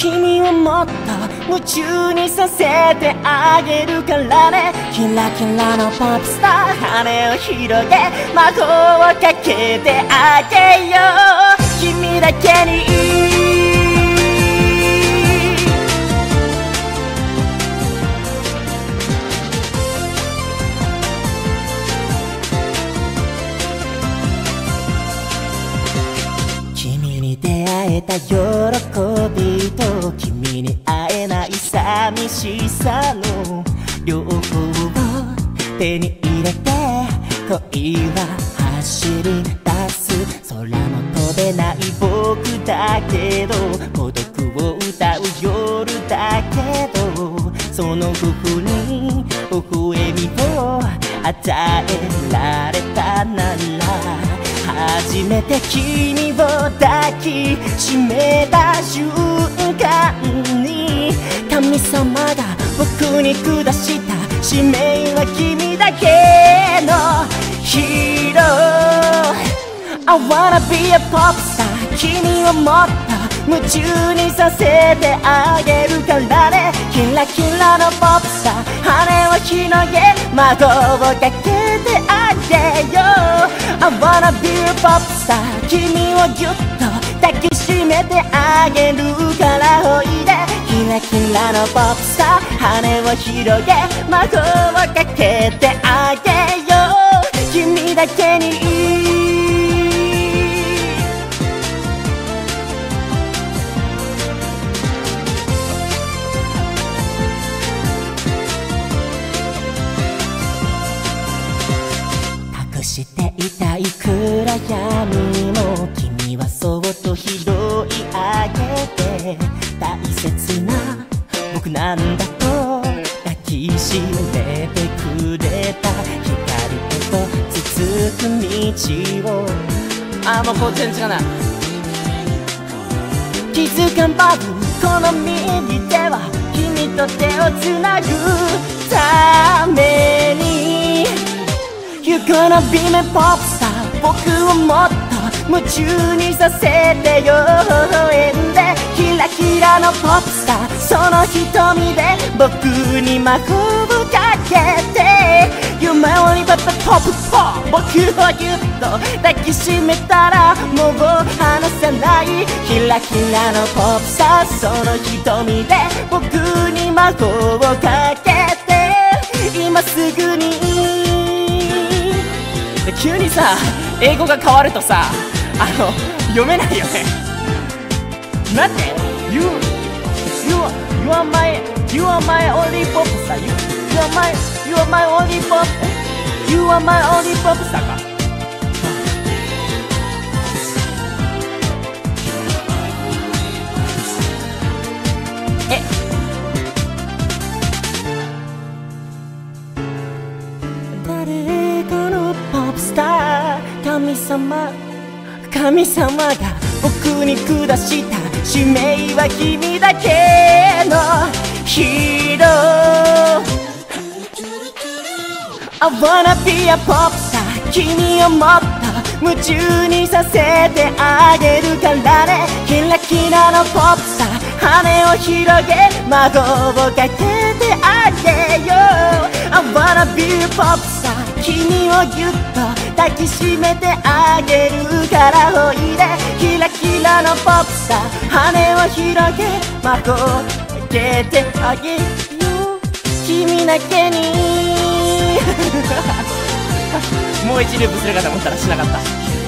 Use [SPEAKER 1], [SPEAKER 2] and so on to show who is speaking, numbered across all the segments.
[SPEAKER 1] 君をもっと夢中にさせてあげるからね。キラキラのポップスター羽を広げ魔法をかけてあげよう。君だけに君に出会えた喜寂しさの両方を手に入れて恋は走り出す空も飛べない僕だけど孤独を歌う夜だけどその僕に微笑みを与えられたなら初めて君を抱きしめた瞬間神様が僕に下した。使命は君だけの。ヒーロー。I wanna be a pop star 君をもっと夢中にさせてあげるからね。キラキラのポップスター羽を広げ窓をかけてあげよう。I wanna be a pop star 君をぎゅっと抱きしめてあげるからおいで。キラキラのポップスター羽を広げ窓をかけてあげよう君だけに隠していたい暗闇も君はそっと拾い上げて大切な僕なんだと抱きしめてくれた光へと続く道を。
[SPEAKER 2] あーもうこう全然違うな。
[SPEAKER 1] 気づかんばるこの右手は君と手をつなぐために。You're gonna be my pop star 僕をもっと夢中にさせてよ。えんでキラキラのポップスターその瞳で僕に魔法をかけて夢をにパパポップポッ僕をぎゅっと抱きしめたらもう離さないキラキラのポップスターその瞳で僕に魔法をかけて今すぐに
[SPEAKER 2] 急にさ英語が変わるとさあの読めないよね。待って You You You are my You are my only pop star You You are my You are my only pop You are my only pop star か
[SPEAKER 1] 誰かのポップスター神様神様が僕に下した使命は君だけのヒーロー I wanna be a pop star 君をもっと夢中にさせてあげるからね。キラキラのポップスター。羽を広げ孫をかけてあげよう。I wanna be a pop star 君をぎゅっと抱きしめてあげるからおいで。キラキラのポップさ羽を広げ孫をかけてあげよ。う君だけに。
[SPEAKER 2] もう一ループするかと思ったらしなかった。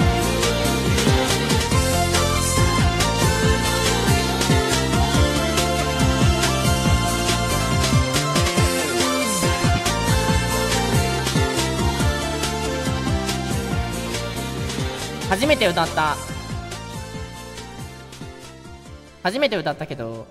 [SPEAKER 2] 初めて歌った。初めて歌ったけど